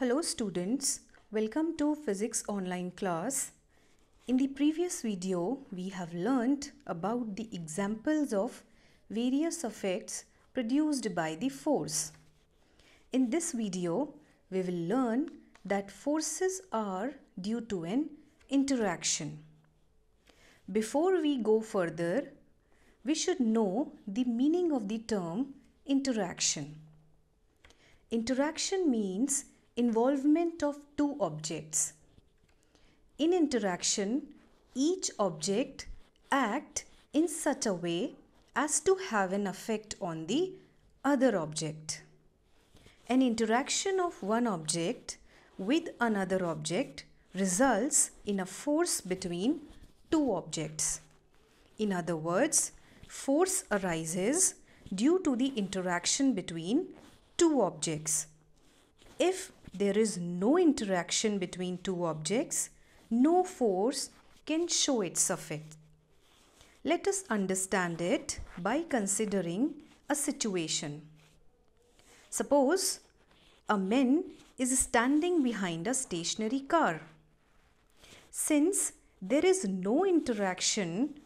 Hello students, welcome to physics online class. In the previous video, we have learnt about the examples of various effects produced by the force. In this video, we will learn that forces are due to an interaction. Before we go further, we should know the meaning of the term interaction. Interaction means involvement of two objects. In interaction, each object act in such a way as to have an effect on the other object. An interaction of one object with another object results in a force between two objects. In other words, force arises due to the interaction between two objects. If there is no interaction between two objects, no force can show its effect. Let us understand it by considering a situation. Suppose a man is standing behind a stationary car. Since there is no interaction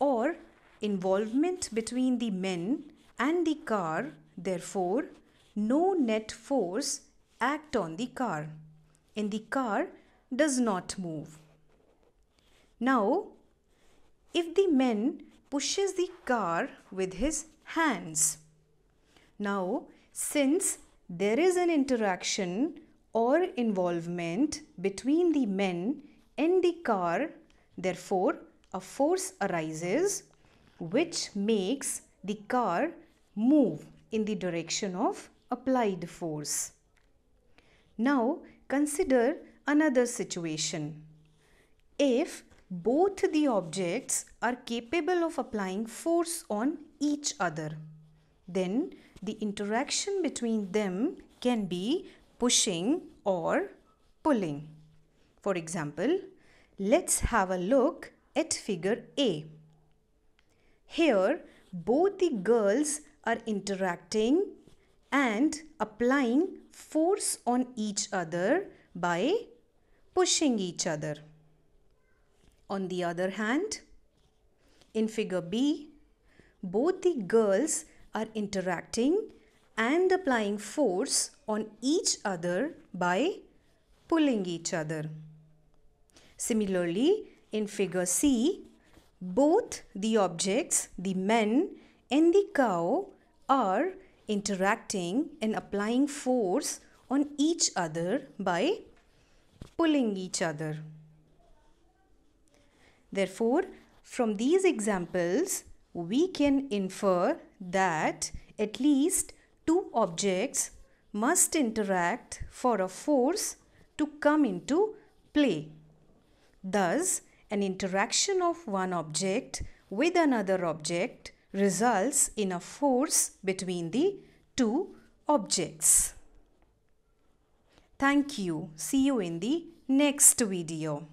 or involvement between the men and the car, therefore, no net force act on the car and the car does not move. Now, if the man pushes the car with his hands, now since there is an interaction or involvement between the men and the car, therefore a force arises which makes the car move in the direction of applied force. Now consider another situation. If both the objects are capable of applying force on each other, then the interaction between them can be pushing or pulling. For example, let's have a look at figure A. Here, both the girls are interacting and applying force on each other by pushing each other. On the other hand, in figure B, both the girls are interacting and applying force on each other by pulling each other. Similarly, in figure C, both the objects, the men and the cow are interacting and applying force on each other by pulling each other. Therefore, from these examples, we can infer that at least two objects must interact for a force to come into play. Thus, an interaction of one object with another object results in a force between the two objects. Thank you. See you in the next video.